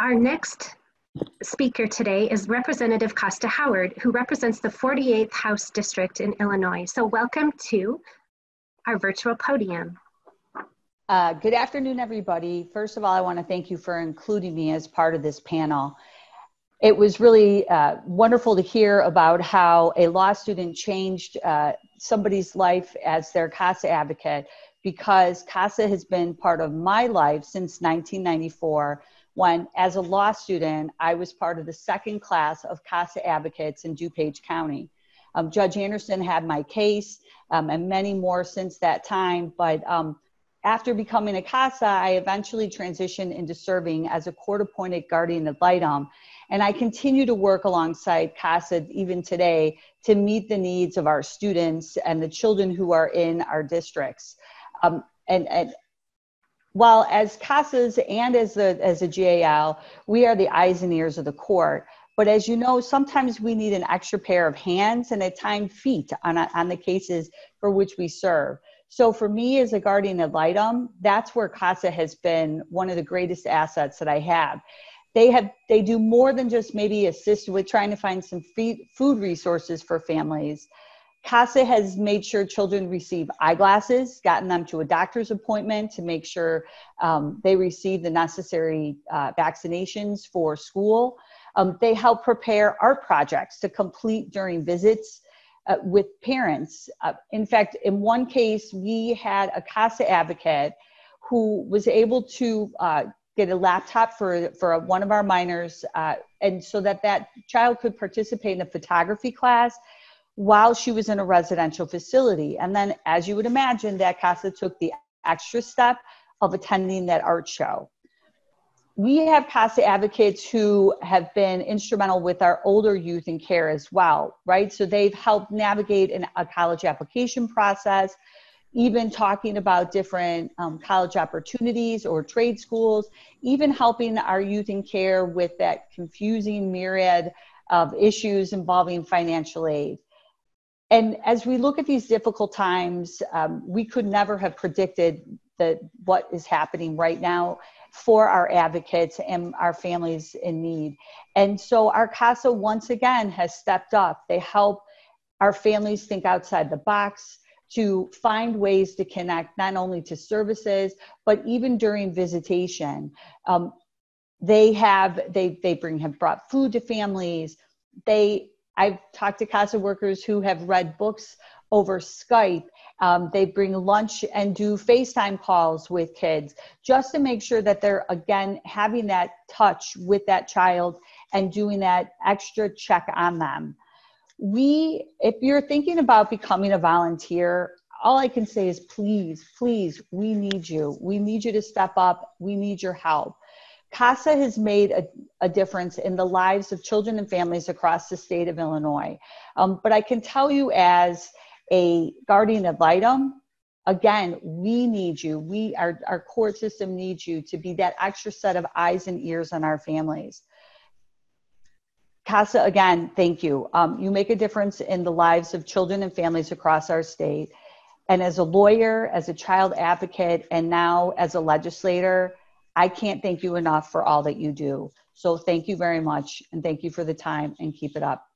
Our next speaker today is Representative Costa Howard, who represents the 48th House District in Illinois. So welcome to our virtual podium. Uh, good afternoon, everybody. First of all, I want to thank you for including me as part of this panel. It was really uh, wonderful to hear about how a law student changed uh, somebody's life as their CASA advocate because CASA has been part of my life since 1994 when, as a law student, I was part of the second class of CASA advocates in DuPage County. Um, Judge Anderson had my case um, and many more since that time, but um, after becoming a CASA, I eventually transitioned into serving as a court appointed guardian ad litem. And I continue to work alongside CASA even today to meet the needs of our students and the children who are in our districts. Um, and, and while as CASAs and as the as a GAL, we are the eyes and ears of the court. But as you know, sometimes we need an extra pair of hands and at times feet on, on the cases for which we serve. So for me as a guardian ad litem, that's where CASA has been one of the greatest assets that I have. They have they do more than just maybe assist with trying to find some food resources for families. CASA has made sure children receive eyeglasses, gotten them to a doctor's appointment to make sure um, they receive the necessary uh, vaccinations for school. Um, they help prepare art projects to complete during visits uh, with parents. Uh, in fact, in one case, we had a CASA advocate who was able to uh, get a laptop for, for one of our minors, uh, and so that that child could participate in a photography class while she was in a residential facility. And then, as you would imagine, that CASA took the extra step of attending that art show. We have CASA advocates who have been instrumental with our older youth in care as well, right? So they've helped navigate an, a college application process, even talking about different um, college opportunities or trade schools, even helping our youth in care with that confusing myriad of issues involving financial aid and as we look at these difficult times, um, we could never have predicted that what is happening right now for our advocates and our families in need. And so our CASA once again has stepped up. They help our families think outside the box to find ways to connect not only to services, but even during visitation. Um, they have, they, they bring, have brought food to families. They I've talked to CASA workers who have read books over Skype. Um, they bring lunch and do FaceTime calls with kids just to make sure that they're, again, having that touch with that child and doing that extra check on them. We, if you're thinking about becoming a volunteer, all I can say is please, please, we need you. We need you to step up. We need your help. CASA has made a, a, difference in the lives of children and families across the state of Illinois. Um, but I can tell you, as a guardian ad litem, again, we need you. We, our, our court system needs you to be that extra set of eyes and ears on our families. CASA, again, thank you. Um, you make a difference in the lives of children and families across our state. And as a lawyer, as a child advocate, and now as a legislator, I can't thank you enough for all that you do. So thank you very much and thank you for the time and keep it up.